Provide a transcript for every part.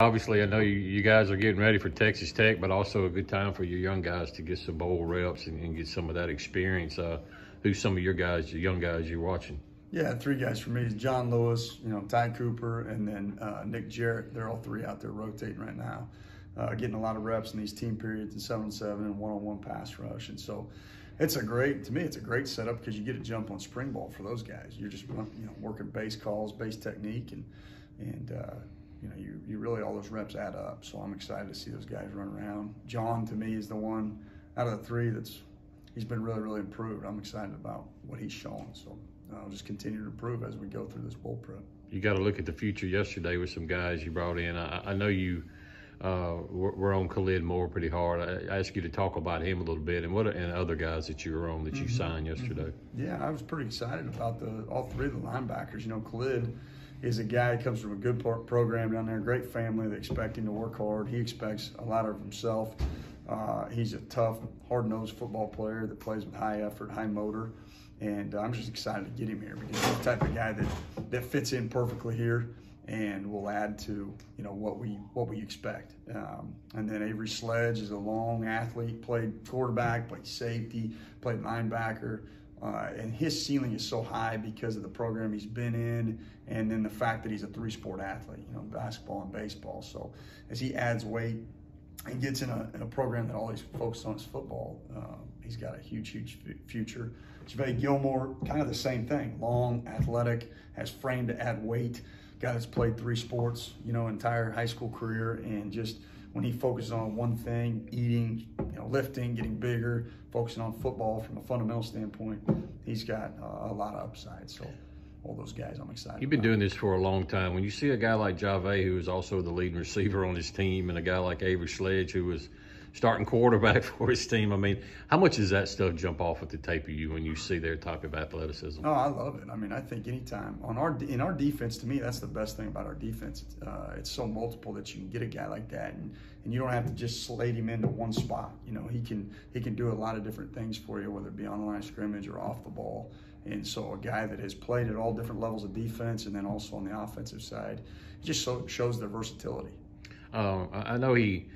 Obviously, I know you, you guys are getting ready for Texas Tech, but also a good time for your young guys to get some bowl reps and, and get some of that experience. Uh, who's some of your guys, your young guys you're watching? Yeah, three guys for me John Lewis, you know, Ty Cooper, and then uh, Nick Jarrett. They're all three out there rotating right now, uh, getting a lot of reps in these team periods and seven and seven and one-on-one pass rush. And so, it's a great to me. It's a great setup because you get a jump on spring ball for those guys. You're just you know working base calls, base technique, and and uh, you you you really all those reps add up. So I'm excited to see those guys run around. John to me is the one out of the three that's he's been really really improved. I'm excited about what he's shown. So I'll just continue to improve as we go through this bowl prep. You got to look at the future. Yesterday with some guys you brought in. I, I know you uh, we're, on Khalid Moore pretty hard. I, I ask you to talk about him a little bit and what and other guys that you were on that you mm-hmm. signed yesterday. Mm-hmm. Yeah, I was pretty excited about the all three of the linebackers. You know, Khalid is a guy that comes from a good program down there, great family. They expect him to work hard. He expects a lot of himself. Uh, he's a tough, hard-nosed football player that plays with high effort, high motor, and I'm just excited to get him here because he's the type of guy that that fits in perfectly here and will add to you know what we what we expect. Um, and then Avery Sledge is a long athlete, played quarterback, played safety, played linebacker. Uh, and his ceiling is so high because of the program he's been in, and then the fact that he's a three-sport athlete, you know, basketball and baseball. So as he adds weight and gets in a, in a program that always focused on his football, uh, he's got a huge, huge future. Javay Gilmore, kind of the same thing. Long, athletic, has frame to add weight guy that's played three sports, you know, entire high school career, and just when he focuses on one thing, eating, know, lifting, getting bigger, focusing on football from a fundamental standpoint, he's got uh, a lot of upside. So all those guys, I'm excited. You've been about. doing this for a long time. When you see a guy like Jave, who is also the leading receiver on his team, and a guy like Avery Sledge, who was – starting quarterback for his team. I mean, how much does that stuff jump off at the tape of you when you see their type of athleticism? Oh, I love it. I mean, I think anytime on our in our defense, to me, that's the best thing about our defense. Uh, it's so multiple that you can get a guy like that, and, and you don't have to just slate him into one spot. You know, he can he can do a lot of different things for you, whether it be on the line of scrimmage or off the ball. And so, a guy that has played at all different levels of defense, and then also on the offensive side, it just so, shows their versatility. Uh, I know he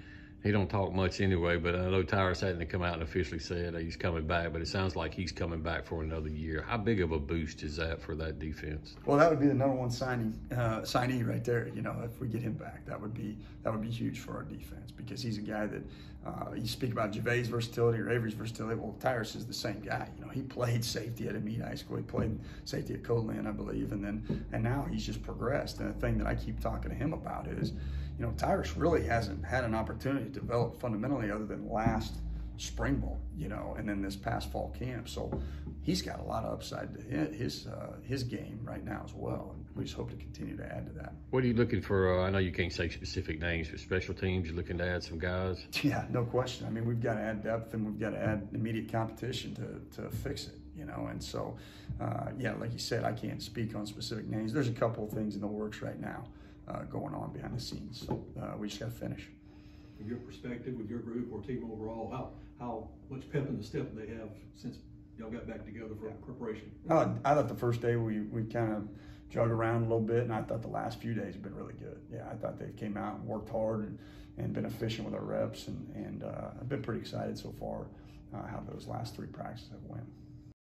he don't talk much anyway, but I know Tyrus hadn't come out and officially said he's coming back, but it sounds like he's coming back for another year. How big of a boost is that for that defense? Well, that would be the number one signing uh, signee right there. You know, if we get him back, that would be that would be huge for our defense because he's a guy that uh, you speak about Javay's versatility or Avery's versatility. Well, Tyrus is the same guy. You know, he played safety at Amite High School. He played safety at Codeland, I believe, and then and now he's just progressed. And the thing that I keep talking to him about is you know, Tyrus really hasn't had an opportunity to develop fundamentally other than last spring ball, you know, and then this past fall camp. So he's got a lot of upside to his uh, his game right now as well. And we just hope to continue to add to that. What are you looking for? Uh, I know you can't say specific names for special teams. You're looking to add some guys. Yeah, no question. I mean, we've got to add depth and we've got to add immediate competition to to fix it. You know, and so uh, yeah, like you said, I can't speak on specific names. There's a couple of things in the works right now uh, going on behind the scenes. So uh, we just got to finish. From your perspective, with your group or team overall, how how much pep in the step they have since y'all got back together for yeah. preparation? Uh, I thought the first day we we kind of jug around a little bit, and I thought the last few days have been really good. Yeah, I thought they came out and worked hard and, and been efficient with our reps, and and uh, I've been pretty excited so far uh, how those last three practices have went.